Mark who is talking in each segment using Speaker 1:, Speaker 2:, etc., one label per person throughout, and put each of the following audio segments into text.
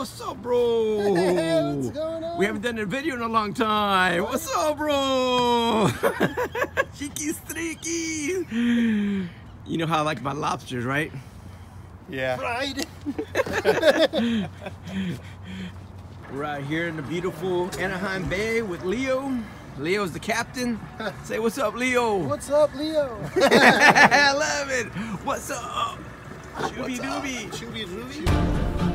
Speaker 1: What's up, bro?
Speaker 2: Hey, what's going on?
Speaker 1: We haven't done a video in a long time. What's up, bro? Cheeky streaky. You know how I like my lobsters, right?
Speaker 2: Yeah. Fried.
Speaker 1: We're out here in the beautiful Anaheim Bay with Leo. Leo's the captain. Say what's up, Leo.
Speaker 2: What's up, Leo?
Speaker 1: I love it. What's up? Shooby
Speaker 2: What's up?
Speaker 1: dooby.
Speaker 2: Shooby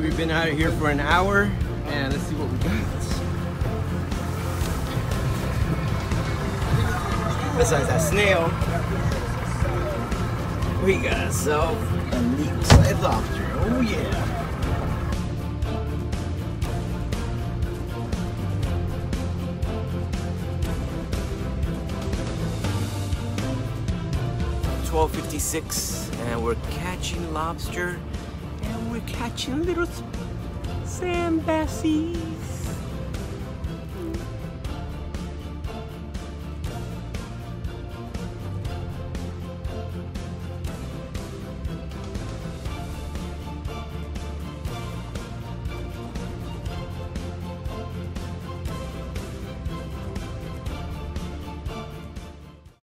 Speaker 1: we've been out here for an hour, and let's see what we got. Besides that snail, we got ourselves a neat sized lobster. Oh yeah. Twelve fifty six, and we're catching lobster catching little s- sand bassies.